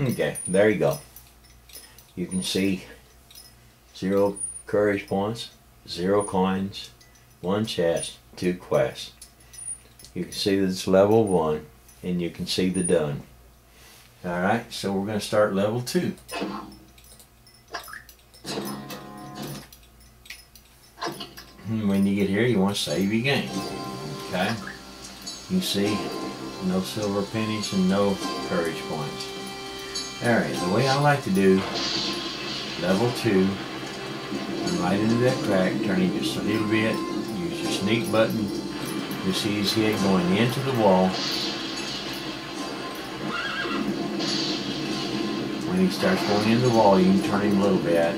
Okay, there you go. You can see zero courage points, zero coins, one chest, two quests. You can see that it's level one, and you can see the done. Alright, so we're going to start level two. Hmm, when you get here, you want to save your game. Okay? You see, no silver pennies and no courage points. Alright, the way I like to do level 2, I'm right into that crack, turning just a little bit, use your sneak button, you see his head going into the wall. When he starts going into the wall, you can turn him a little bit.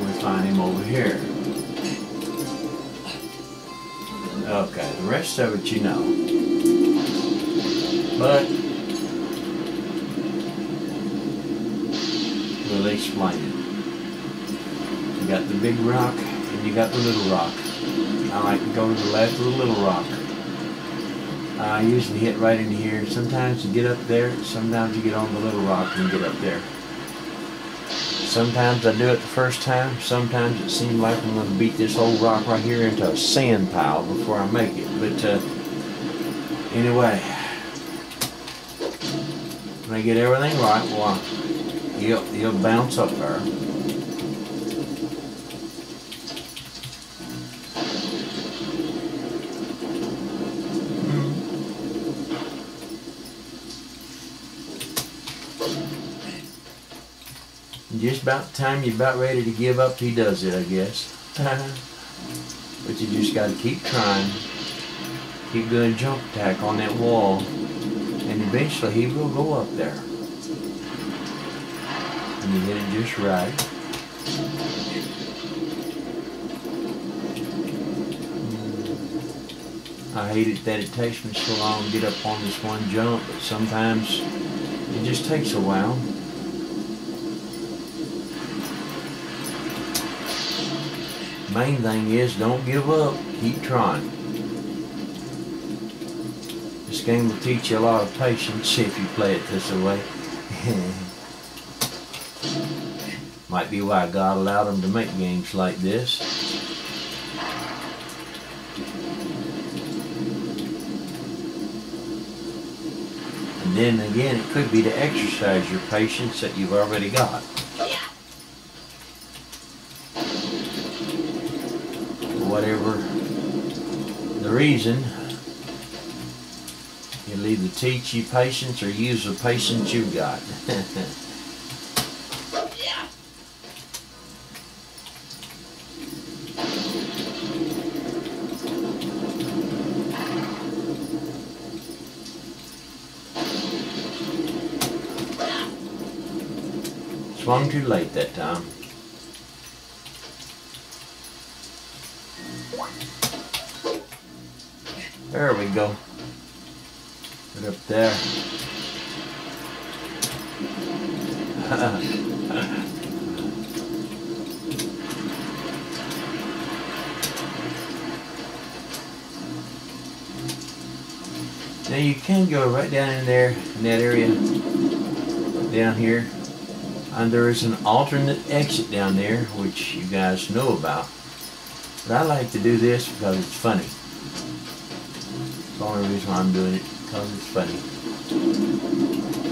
We find him over here. Rest of it you know. But we'll explain it. You got the big rock and you got the little rock. I like to go to the left of the little rock. I usually hit right in here. Sometimes you get up there, sometimes you get on the little rock and get up there. Sometimes I do it the first time, sometimes it seems like I'm going to beat this old rock right here into a sand pile before I make it. But uh, anyway, when I get everything right, well, he'll, he'll bounce up there. About time you're about ready to give up, he does it, I guess. Uh-huh. but you just got to keep trying. Keep doing jump attack on that wall. And eventually he will go up there. And you hit it just right. Hmm. I hate it that it takes me so long to get up on this one jump, but sometimes it just takes a while. Main thing is don't give up. Keep trying. This game will teach you a lot of patience if you play it this way. Might be why God allowed them to make games like this. And then again, it could be to exercise your patience that you've already got. Whatever the reason, he'll either teach you patience or use the patience you've got. Swung too late that time. There we go. Right up there. now you can go right down in there, in that area, down here. And there is an alternate exit down there, which you guys know about. But I like to do this because it's funny. The only reason I'm doing it, because it's funny.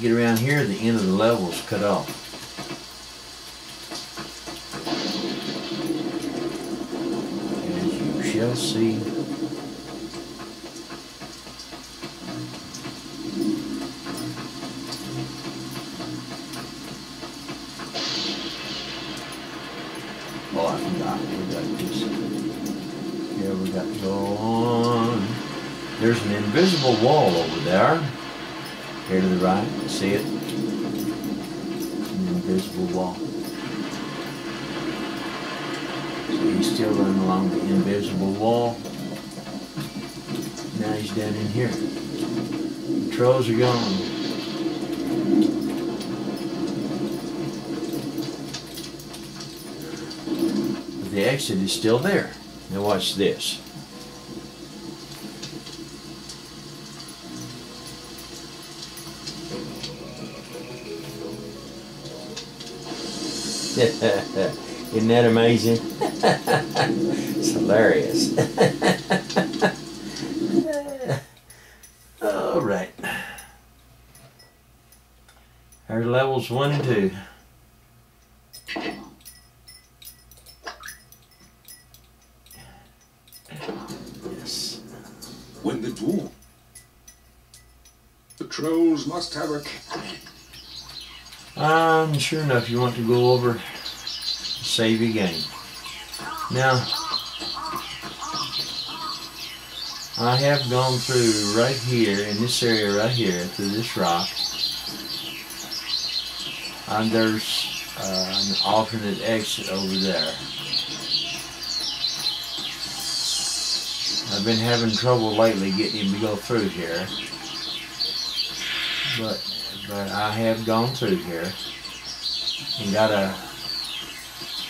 get around here, the end of the level is cut off. As you shall see. Oh, I forgot. We got this. Yeah, we got. There's an invisible wall over there. Here to the right. See it? An invisible wall. So he's still running along the invisible wall. Now he's down in here. The trolls are gone. But the exit is still there. Now watch this. Isn't that amazing? it's hilarious. All right. There's levels one and two. Yes. When the dwarf. The trolls must have a Um, sure enough, you want to go over, save game. Now, I have gone through right here, in this area right here, through this rock. And there's uh, an alternate exit over there. I've been having trouble lately getting him to go through here. But but I have gone through here and got a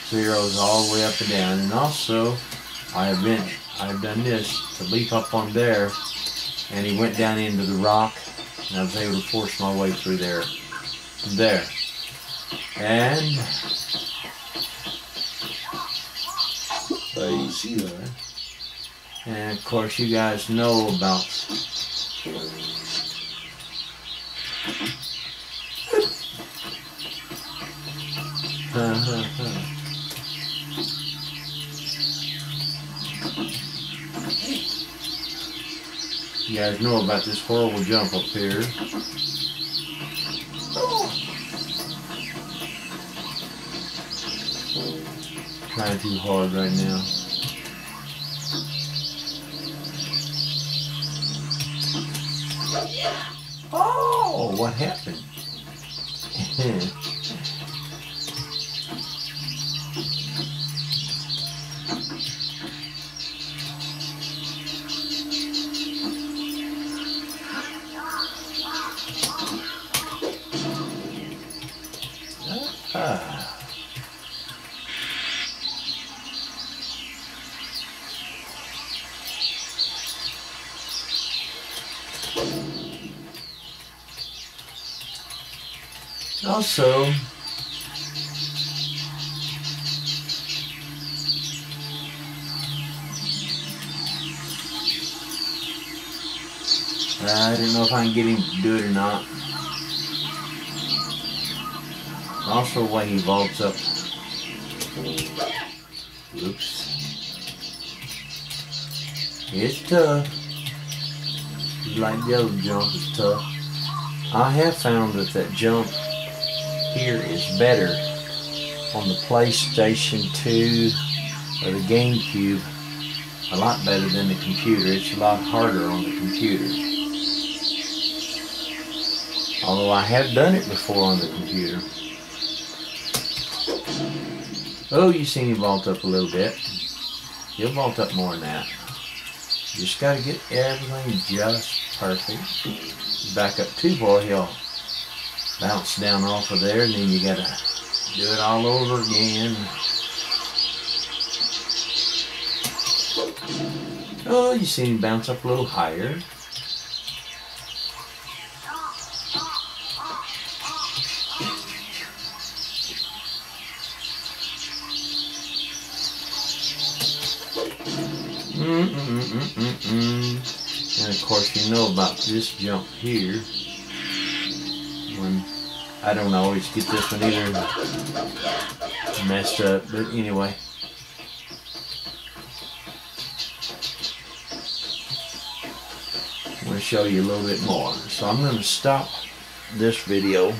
zeros all the way up and down and also I have been I have done this to leap up on there and he went down into the rock and I was able to force my way through there there and I see that. and of course you guys know about You guys know about this horrible jump up here. Trying too hard right now. Oh, oh what happened? Also, I don't know if I can get him to do it or not. Also, way he vaults up. Oops. It's tough. Like other jump is tough. I have found that that jump here is better on the PlayStation 2 or the GameCube. A lot better than the computer. It's a lot harder on the computer. Although I have done it before on the computer. Oh, you seen him vault up a little bit. He'll vault up more than that. Just gotta get everything just perfect. Back up too far, he'll bounce down off of there, and then you gotta do it all over again. Oh, you seen him bounce up a little higher. this jump here. When I don't always get this one either messed up but anyway. I'm going to show you a little bit more. So I'm going to stop this video.